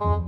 Oh.